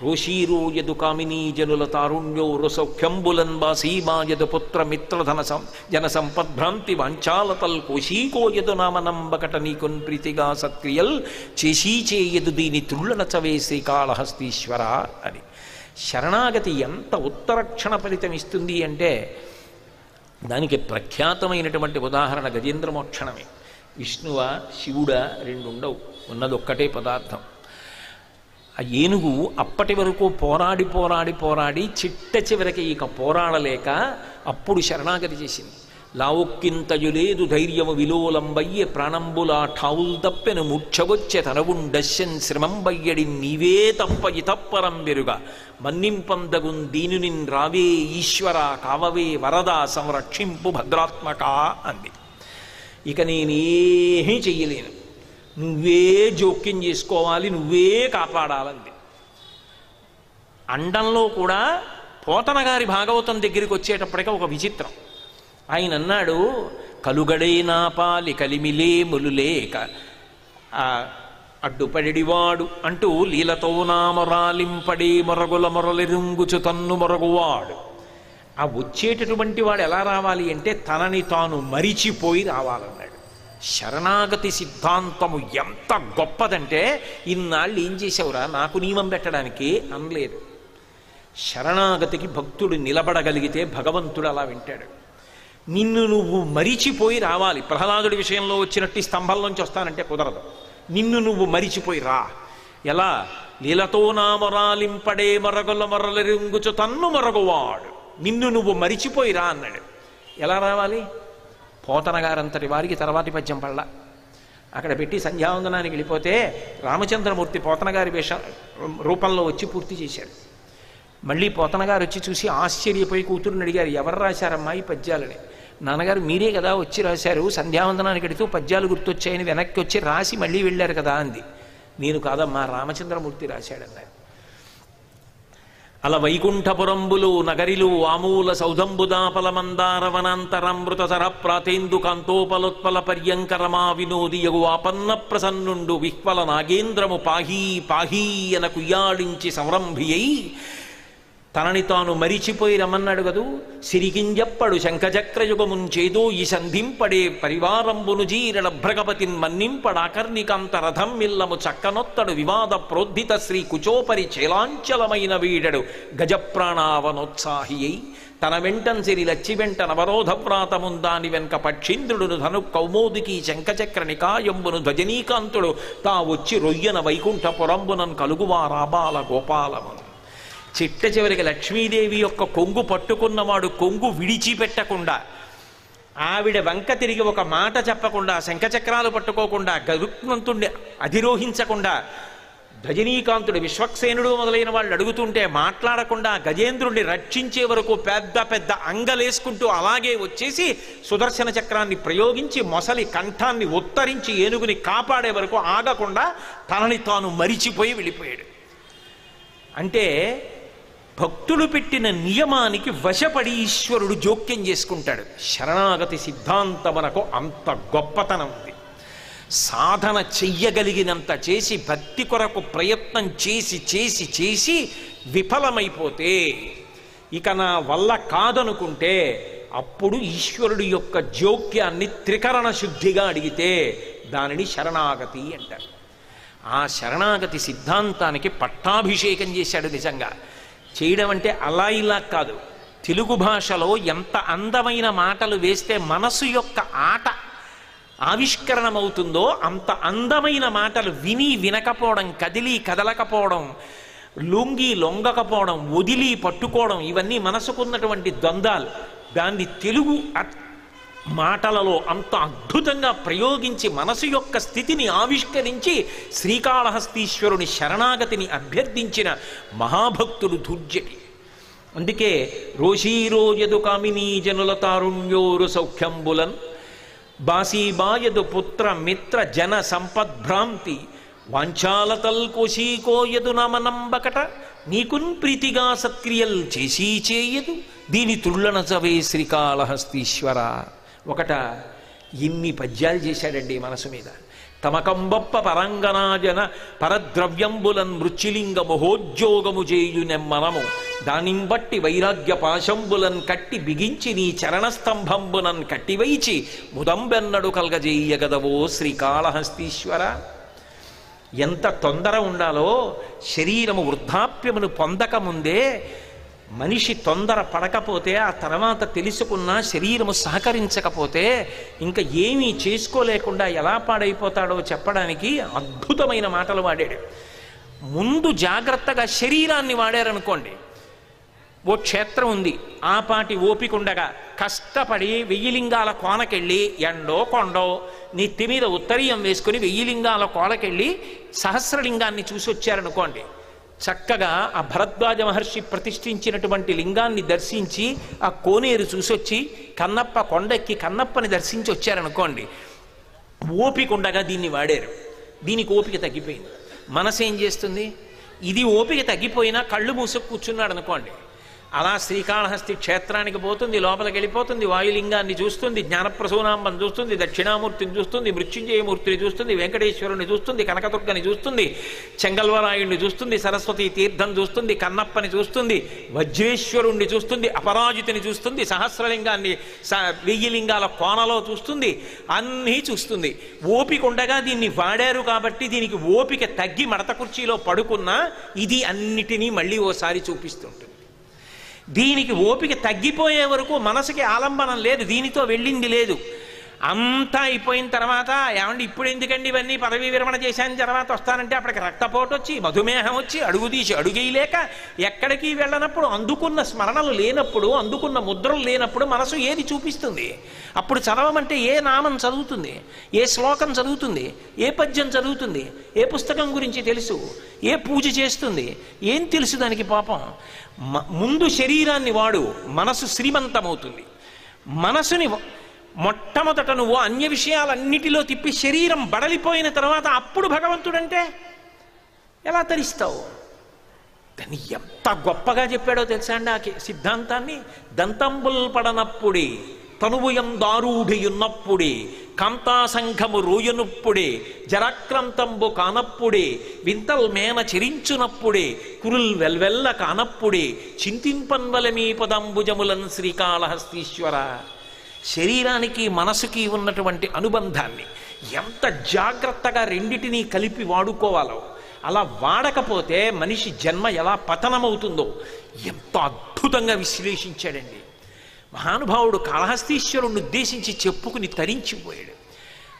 Speaker 2: రోషీరో యదు కామినీ జనుల తారుణ్యో రసౌఖ్యంబులన్ బాసీమాయదు పుత్ర మిత్రధన సం జన సంపద్భ్రాంతి వాంఛాలతల్ కోశీకోయదు నామనంబకట నీకున్ ప్రీతిగా సత్క్రియల్ చేసీ యదు దీని తృళ్ళన చవేసి కాళహస్తీశ్వర అని. శరణాగతి ఎంత ఉత్తరక్షణ ఫలితం ఇస్తుంది అంటే దానికి ప్రఖ్యాతమైనటువంటి ఉదాహరణ గజేంద్రమోక్షణమే. విష్ణువ శివుడ రెండు ఉండవు ఉన్నది ఒక్కటే పదార్థం. ఆ ఏనుగు అప్పటి వరకు పోరాడి పోరాడి పోరాడి చిట్ట చివరికి ఇక పోరాడలేక అప్పుడు శరణాగతి చేసింది. లావుక్కింతయులేదు ధైర్యము విలోలంబయ్యే ప్రాణంబులా ఠావుల్ తప్పెను ముచ్చగొచ్చె తనవుండశ్యన్ శ్రమంబయ్యడి నీవే తప్ప ఇతప్పరం వెరుగా. మన్నింపందగున్ దీనునిన్ రావే ఈశ్వర కావవే వరద సంరక్షింపు భద్రాత్మక అంది. ఇక నేనేమీ చెయ్యలేను. నువ్వే జోక్యం చేసుకోవాలి నువ్వే కాపాడాలంది. అండంలో కూడా పోతన గారి భాగవతం దగ్గరికి వచ్చేటప్పటికి ఒక విచిత్రం. ఆయన అన్నాడు కలుగడే నా పాలి కలిమిలేములు లేక ఆ అడ్డుపడివాడు అంటూ లీలతో నామరాలింపడే మొరగుల మొరలిరుంగుచు తన్ను మొరగువాడు. ఆ వచ్చేటటువంటి వాడు ఎలా రావాలి అంటే తనని తాను మరిచిపోయి రావాలన్నాడు. శరణాగతి సిద్ధాంతము ఎంత గొప్పదంటే ఇన్నాళ్ళు ఏం చేసావురా నాకు నియమం పెట్టడానికి అనలేదు. శరణాగతికి భక్తుడు నిలబడగలిగితే భగవంతుడు అలా వింటాడు. నిన్ను నువ్వు మరిచిపోయి రావాలి. ప్రహ్లాదుడి విషయంలో వచ్చినట్టు స్తంభంలోంచి వస్తానంటే కుదరదు. నిన్ను నువ్వు మరిచిపోయి రా. ఎలా? లీలతో నా మొరాలింపడే మరగల మరలరింగుచు తన్ను మరగవాడు. నిన్ను నువ్వు మరిచిపోయి రా అన్నాడు. ఎలా రావాలి? పోతనగారంతటి వారికి తర్వాతి పద్యం పళ్ళ. అక్కడ పెట్టి సంధ్యావందనానికి వెళ్ళిపోతే రామచంద్రమూర్తి పోతనగారి వేష రూపంలో వచ్చి పూర్తి చేశారు మళ్ళీ పోతన గారు వచ్చి చూసి ఆశ్చర్యపోయి కూతురుని అడిగారు ఎవరు రాశారమ్మా ఈ పద్యాలని? నాన్నగారు మీరే కదా వచ్చి రాశారు సంధ్యావందనానికి అడుగుతూ పద్యాలు గుర్తొచ్చాయని వెనక్కి వచ్చి రాసి మళ్ళీ వెళ్ళారు కదా అంది. నేను కాదమ్మా రామచంద్రమూర్తి రాశాడన్నారు. అల వైకుంఠపురంబులు నగరిలు ఆమూల సౌధంబుదాపల మందార వనాంతరామృత సర ప్రాతేందు కాంతోపలోత్పల పర్యంకరమా వినోది యగు ఆపన్న ప్రసన్నుండు విహ్వల నాగేంద్రము పాహీ పాహీ అన కుయ్యాడించి సంరంభియై తనని తాను మరిచిపోయి రమ్మన్నాడు కదూ? సిరికింజప్పడు శంఖచక్రయుగమున్ చేదో ఈ సంధింపడే పరివారంబును జీరణ భ్రగపతిన్ మన్నింపడాకర్ణికాంత రథం మిల్లము చక్కనొత్తడు వివాద ప్రోద్ధిత శ్రీ కుచోపరి చేలాంచలమైన వీడడు గజప్రాణావనోత్సాహియై. తన వెంటన్ సిరి లచ్చి వెంట నవరోధవ్రాతముందాని వెనక పక్షీంద్రుడును ధను కౌమోదికి శంఖచక్ర నికాయంబును ధ్వజనీకాంతుడు. తా వచ్చి రొయ్యన వైకుంఠపురంబునన్ కలుగువారాబాల గోపాలమును చిట్ట చివరికి లక్ష్మీదేవి యొక్క కొంగు పట్టుకున్నవాడు కొంగు విడిచిపెట్టకుండా ఆవిడ వంక తిరిగి ఒక మాట చెప్పకుండా శంఖచక్రాలు పట్టుకోకుండా గరుత్మంతుణ్ణి అధిరోహించకుండా గజనీకాంతుడు విశ్వక్సేనుడు మొదలైన వాళ్ళు అడుగుతుంటే మాట్లాడకుండా గజేంద్రుణ్ణి రక్షించే వరకు పెద్ద పెద్ద అంగలేసుకుంటూ అలాగే వచ్చేసి సుదర్శన చక్రాన్ని ప్రయోగించి మొసలి కంఠాన్ని ఉత్తరించి ఏనుగుని కాపాడే వరకు ఆగకుండా తనని తాను మరిచిపోయి వెళ్ళిపోయాడు. అంటే భక్తులు పెట్టిన నియమానికి వశపడి ఈశ్వరుడు జోక్యం చేసుకుంటాడు. శరణాగతి సిద్ధాంతమునకు అంత గొప్పతనం ఉంది. సాధన చెయ్యగలిగినంత చేసి భక్తి కొరకు ప్రయత్నం చేసి చేసి చేసి విఫలమైపోతే ఇక నా వల్ల కాదనుకుంటే అప్పుడు ఈశ్వరుడు యొక్క జోక్యాన్ని త్రికరణ శుద్ధిగా అడిగితే దానిని శరణాగతి అంటారు. ఆ శరణాగతి సిద్ధాంతానికి పట్టాభిషేకం చేశాడు నిజంగా. చేయడం అంటే అలా ఇలా కాదు. తెలుగు భాషలో ఎంత అందమైన మాటలు వేస్తే మనసు యొక్క ఆట ఆవిష్కరణమవుతుందో అంత అందమైన మాటలు విని వినకపోవడం కదిలి కదలకపోవడం లొంగి లొంగకపోవడం వదిలి పట్టుకోవడం ఇవన్నీ మనసుకున్నటువంటి ద్వందాలు దాన్ని తెలుగు మాటలలో అంత అద్భుతంగా ప్రయోగించి మనసు యొక్క స్థితిని ఆవిష్కరించి శ్రీకాళహస్తీశ్వరుని శరణాగతిని అభ్యర్థించిన మహాభక్తుడు దుర్జటి. అందుకే రోషీరోజదు కామినీ జనుల తారుణ్యోరు సౌఖ్యంబులన్ బాసీబాయదు పుత్ర మిత్ర జన సంపద్భ్రాంతి వాంఛాలతల్ కోశీకోయదు నమనంబకట నీకున్ ప్రీతిగా సత్క్రియల్ చేసీ చేయదు దీని తుళ్ళనజవే శ్రీకాళహస్తీశ్వర. ఒకట ఇన్ని పద్యాలు చేశాడండి మనసు మీద. తమకంబప్ప పరంగనాజన పరద్రవ్యంబులన్ మృత్యులింగ మహోద్యోగము చేయు నెమ్మనము బట్టి వైరాగ్య పాశంబులన్ కట్టి బిగించి నీ చరణస్తంభంబునన్ కట్టివైచి ముదంబెన్నడు కలగజేయగదవో శ్రీకాళహస్తీశ్వర. ఎంత తొందర ఉండాలో శరీరము వృద్ధాప్యమును పొందకముందే మనిషి తొందర పడకపోతే ఆ తర్వాత తెలుసుకున్న శరీరము సహకరించకపోతే ఇంకా ఏమీ చేసుకోలేకుండా ఎలా పాడైపోతాడో చెప్పడానికి అద్భుతమైన మాటలు వాడాడు. ముందు జాగ్రత్తగా శరీరాన్ని వాడారనుకోండి. ఓ క్షేత్రం ఉంది. ఆ పాటి ఓపికండగా కష్టపడి వెయ్యిలింగాల కోనకెళ్ళి ఎండో కొండో నెత్తి మీద ఉత్తరీయం వేసుకుని వెయ్యిలింగాల కోనకెళ్ళి సహస్రలింగాన్ని చూసి వచ్చారనుకోండి చక్కగా ఆ భరద్వాజ మహర్షి ప్రతిష్ఠించినటువంటి లింగాన్ని దర్శించి ఆ కోనేరు చూసొచ్చి కన్నప్ప కొండెక్కి కన్నప్పని దర్శించి వచ్చారనుకోండి ఓపిక ఉండగా దీన్ని వాడారు. దీనికి ఓపిక తగ్గిపోయింది. మనసు ఏం చేస్తుంది? ఇది ఓపిక తగ్గిపోయినా కళ్ళు మూసుకు కూర్చున్నాడు అనుకోండి అలా శ్రీకాళహస్తి క్షేత్రానికి పోతుంది లోపలికి వెళ్ళిపోతుంది వాయులింగాన్ని చూస్తుంది జ్ఞానప్రసూనాంబం చూస్తుంది దక్షిణామూర్తిని చూస్తుంది మృత్యుంజయమూర్తిని చూస్తుంది వెంకటేశ్వరుని చూస్తుంది కనకదుర్గని చూస్తుంది చెంగల్వరాయుడిని చూస్తుంది సరస్వతి తీర్థం చూస్తుంది కన్నప్పని చూస్తుంది వజ్రేశ్వరుణ్ణి చూస్తుంది అపరాజితిని చూస్తుంది సహస్రలింగాన్ని స వెయ్యి లింగాల కోనలో చూస్తుంది అన్నీ చూస్తుంది. ఓపిక ఉండగా దీన్ని వాడారు కాబట్టి దీనికి ఓపిక తగ్గి మడత కుర్చీలో పడుకున్నా ఇది అన్నిటినీ మళ్ళీ ఓసారి చూపిస్తుంటుంది. దీనికి ఓపిక తగ్గిపోయే వరకు మనసుకి ఆలంబనం లేదు దీనితో వెళ్ళింది లేదు. అంతా అయిపోయిన తర్వాత ఏమండి ఇప్పుడు ఎందుకండి ఇవన్నీ పదవీ విరమణ చేశాను? తర్వాత వస్తానంటే అప్పటికి రక్తపోటు వచ్చి మధుమేహం వచ్చి అడుగు తీసి అడుగేయలేక ఎక్కడికి వెళ్ళనప్పుడు అందుకున్న స్మరణలు లేనప్పుడు అందుకున్న ముద్రలు లేనప్పుడు మనసు ఏది చూపిస్తుంది? అప్పుడు చదవమంటే ఏ నామం చదువుతుంది? ఏ శ్లోకం చదువుతుంది? ఏ పద్యం చదువుతుంది? ఏ పుస్తకం గురించి తెలుసు? ఏ పూజ చేస్తుంది? ఏం తెలుసు దానికి పాపం? ముందు శరీరాన్ని వాడు మనసు శ్రీమంతమవుతుంది. మనసుని మొట్టమొదట నువ్వు అన్య విషయాలన్నిటిలో తిప్పి శరీరం బడలిపోయిన తర్వాత అప్పుడు భగవంతుడంటే ఎలా తరిస్తావు? దాన్ని ఎంత గొప్పగా చెప్పాడో తెలుసా అండి ఆ సిద్ధాంతాన్ని? దంతంబుల్ పడనప్పుడే తనువుయం దారూఢియున్నప్పుడే కాంతాసంఘము రూయనుప్పుడే జరాక్రంతంబు కానప్పుడే వింతల్ మేన చెరించునప్పుడే కురుల్ వెల్వెల్ల కానప్పుడే చింతింపన్వలమీ పదంబుజములన్ శ్రీకాళహస్తీశ్వర. శరీరానికి మనసుకి ఉన్నటువంటి అనుబంధాన్ని ఎంత జాగ్రత్తగా రెండిటినీ కలిపి వాడుకోవాలో. అలా వాడకపోతే మనిషి జన్మ ఎలా పతనమవుతుందో ఎంత అద్భుతంగా విశ్లేషించాడండి. మహానుభావుడు కాళహస్తీశ్వరుణ్ణి ఉద్దేశించి చెప్పుకుని తరించిపోయాడు.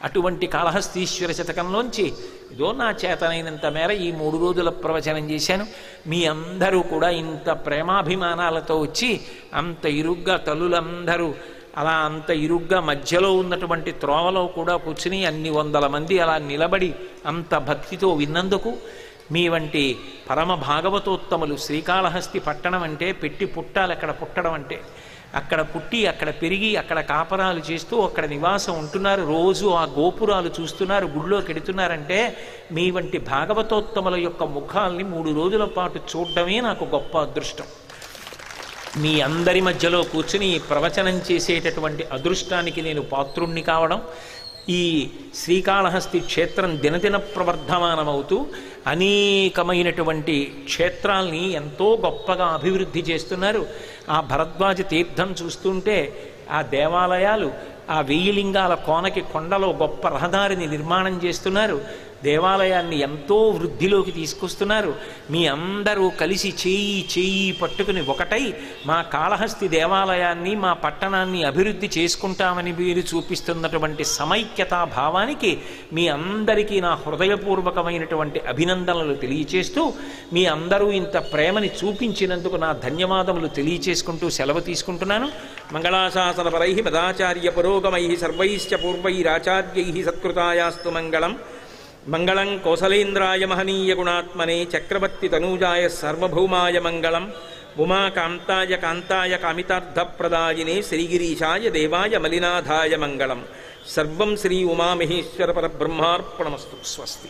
Speaker 2: అటువంటి కాళహస్తీశ్వర శతకంలోంచి ఇదో నా చేతనైనంత మేర ఈ మూడు రోజుల ప్రవచనం చేశాను. మీ అందరూ కూడా ఇంత ప్రేమాభిమానాలతో వచ్చి అంత ఇరుగ్గా తల్లులందరూ అలా అంత ఇరుగ్గా మధ్యలో ఉన్నటువంటి త్రోవలో కూడా కూర్చుని అన్ని వందల మంది అలా నిలబడి అంత భక్తితో విన్నందుకు మీ వంటి పరమ భాగవతోత్తములు శ్రీకాళహస్తి పట్టణం అంటే పెట్టి పుట్టాలి అక్కడ పుట్టడం అంటే. అక్కడ పుట్టి అక్కడ పెరిగి అక్కడ కాపరాలు చేస్తూ అక్కడ నివాసం ఉంటున్నారు. రోజు ఆ గోపురాలు చూస్తున్నారు గుళ్ళోకి కెడుతున్నారంటే మీ వంటి భాగవతోత్తముల యొక్క ముఖాల్ని మూడు రోజుల పాటు చూడడమే నాకు గొప్ప అదృష్టం. మీ అందరి మధ్యలో కూర్చుని ప్రవచనం చేసేటటువంటి అదృష్టానికి నేను పాత్రుణ్ణి కావడం ఈ శ్రీకాళహస్తి క్షేత్రం దినదిన ప్రవర్ధమానమవుతూ అనేకమైనటువంటి క్షేత్రాల్ని ఎంతో గొప్పగా అభివృద్ధి చేస్తున్నారు. ఆ భరద్వాజ తీర్థం చూస్తుంటే ఆ దేవాలయాలు ఆ వెయ్యి లింగాల కోనకి కొండలో గొప్ప రహదారిని నిర్మాణం చేస్తున్నారు. దేవాలయాన్ని ఎంతో వృద్ధిలోకి తీసుకొస్తున్నారు. మీ అందరూ కలిసి చేయి చేయి పట్టుకుని ఒకటై మా కాళహస్తి దేవాలయాన్ని మా పట్టణాన్ని అభివృద్ధి చేసుకుంటామని మీరు చూపిస్తున్నటువంటి సమైక్యతా భావానికి మీ అందరికీ నా హృదయపూర్వకమైనటువంటి అభినందనలు తెలియచేస్తూ మీ అందరూ ఇంత ప్రేమని చూపించినందుకు నా ధన్యవాదములు తెలియచేసుకుంటూ సెలవు తీసుకుంటున్నాను. మంగళాశాసనపరై పదాచార్య పురోగమై సర్వైశ్చ పూర్వైరాచార్యై సత్కృతాయాస్తు మంగళం. మంగళం కోసలేంద్రాయ మహనీయ గుణాత్మనే చక్రవర్తి తనూజాయ సర్వభౌమాయ మంగళం ఉమాకాంతాయ కాంతాయ కామితార్థప్రదాయినే శ్రీగిరీశాయ దేవాయ మలినాథాయ మంగళం. సర్వం శ్రీ ఉమామహేశ్వర పరబ్రహ్మార్పణమస్తు. స్వస్తి.